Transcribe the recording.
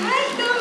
Let's go!